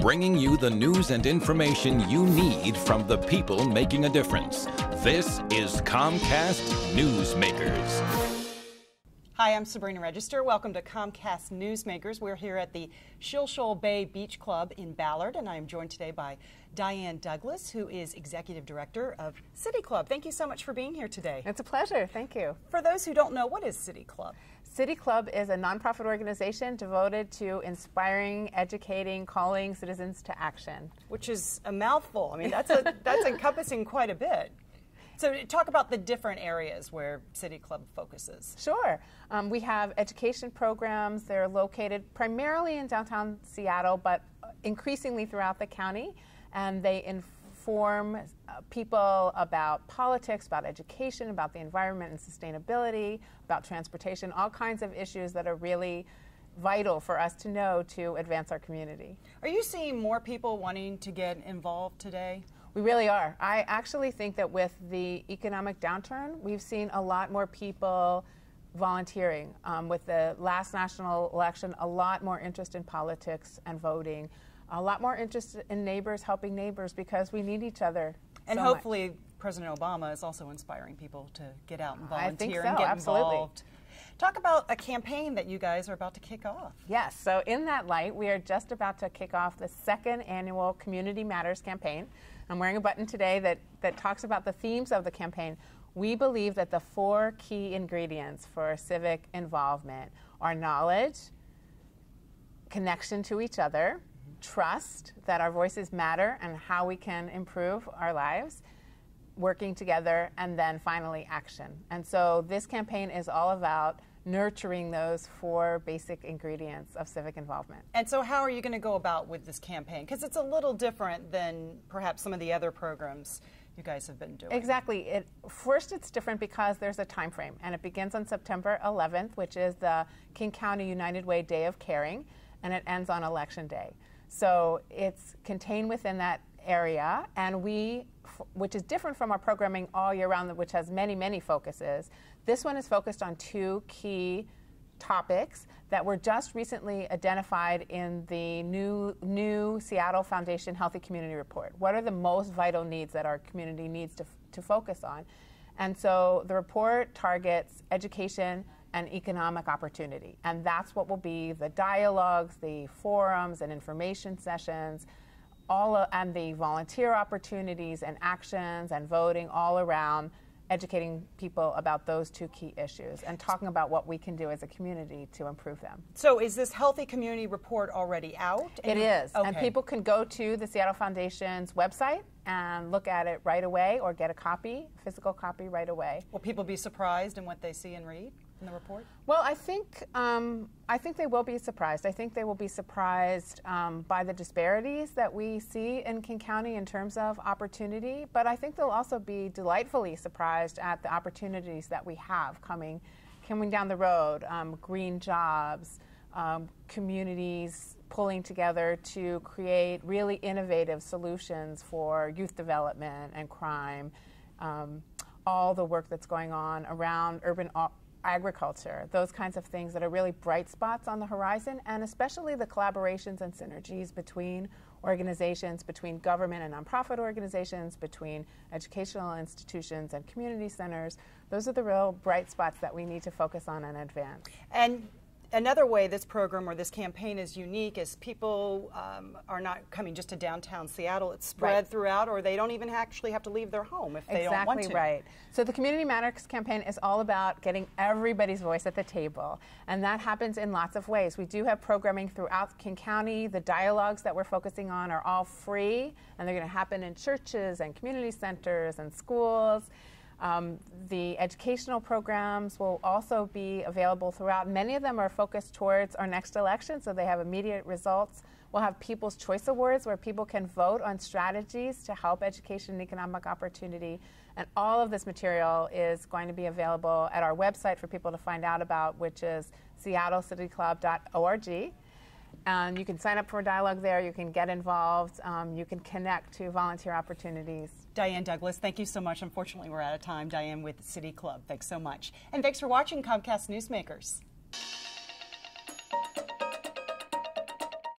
bringing you the news and information you need from the people making a difference. This is Comcast Newsmakers. Hi, I'm Sabrina Register. Welcome to Comcast Newsmakers. We're here at the Shilshole Bay Beach Club in Ballard, and I am joined today by Diane Douglas, who is Executive Director of City Club. Thank you so much for being here today. It's a pleasure. Thank you. For those who don't know, what is City Club? City Club is a nonprofit organization devoted to inspiring, educating, calling citizens to action. Which is a mouthful. I mean, that's, a, that's encompassing quite a bit. So, talk about the different areas where City Club focuses. Sure. Um, we have education programs. They're located primarily in downtown Seattle, but increasingly throughout the county. And they inform uh, people about politics, about education, about the environment and sustainability, about transportation, all kinds of issues that are really vital for us to know to advance our community. Are you seeing more people wanting to get involved today? We really are. I actually think that with the economic downturn, we've seen a lot more people volunteering. Um, with the last national election, a lot more interest in politics and voting, a lot more interest in neighbors helping neighbors because we need each other. And so hopefully, much. President Obama is also inspiring people to get out and volunteer so, and get absolutely. involved. Talk about a campaign that you guys are about to kick off. Yes, so in that light, we are just about to kick off the second annual Community Matters campaign. I'm wearing a button today that, that talks about the themes of the campaign. We believe that the four key ingredients for civic involvement are knowledge, connection to each other, trust that our voices matter and how we can improve our lives, working together, and then finally action. And so this campaign is all about nurturing those four basic ingredients of civic involvement. And so, how are you going to go about with this campaign? Because it's a little different than perhaps some of the other programs you guys have been doing. Exactly. It, first, it's different because there's a time frame, and it begins on September 11th, which is the King County United Way Day of Caring, and it ends on Election Day. So it's contained within that area, and we, which is different from our programming all year round, which has many, many focuses. This one is focused on two key topics that were just recently identified in the new new Seattle Foundation Healthy Community Report. What are the most vital needs that our community needs to, to focus on? And so the report targets education and economic opportunity. And that's what will be the dialogues, the forums and information sessions, all of, and the volunteer opportunities and actions and voting all around educating people about those two key issues and talking about what we can do as a community to improve them. So, is this Healthy Community Report already out? It is. Okay. And people can go to the Seattle Foundation's website and look at it right away or get a copy, physical copy right away. Will people be surprised in what they see and read? in the report? Well, I think um, I think they will be surprised. I think they will be surprised um, by the disparities that we see in King County in terms of opportunity. But I think they'll also be delightfully surprised at the opportunities that we have coming coming down the road. Um, green jobs, um, communities pulling together to create really innovative solutions for youth development and crime. Um, all the work that's going on around urban agriculture, those kinds of things that are really bright spots on the horizon, and especially the collaborations and synergies between organizations, between government and nonprofit organizations, between educational institutions and community centers. Those are the real bright spots that we need to focus on and advance. And another way this program or this campaign is unique is people um, are not coming just to downtown Seattle. It's spread right. throughout, or they don't even actually have to leave their home if they exactly don't want to. Exactly right. So the Community Matters campaign is all about getting everybody's voice at the table, and that happens in lots of ways. We do have programming throughout King County. The dialogues that we're focusing on are all free, and they're going to happen in churches and community centers and schools. Um, the educational programs will also be available throughout. Many of them are focused towards our next election, so they have immediate results. We'll have People's Choice Awards where people can vote on strategies to help education and economic opportunity. And all of this material is going to be available at our website for people to find out about, which is seattlecityclub.org. And you can sign up for a dialogue there, you can get involved, um, you can connect to volunteer opportunities. Diane Douglas, thank you so much. Unfortunately, we're out of time. Diane with City Club, thanks so much. And thanks for watching Comcast Newsmakers.